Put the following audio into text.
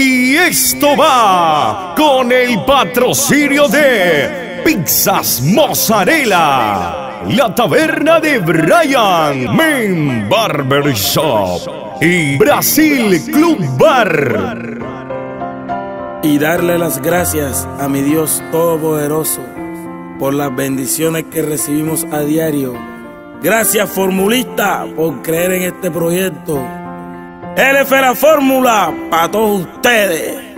Y esto va con el patrocinio de Pizzas Mozzarella, la taberna de Brian, Men Barber Shop y Brasil Club Bar. Y darle las gracias a mi Dios Todopoderoso por las bendiciones que recibimos a diario. Gracias formulista por creer en este proyecto. Fue la fórmula para todos ustedes.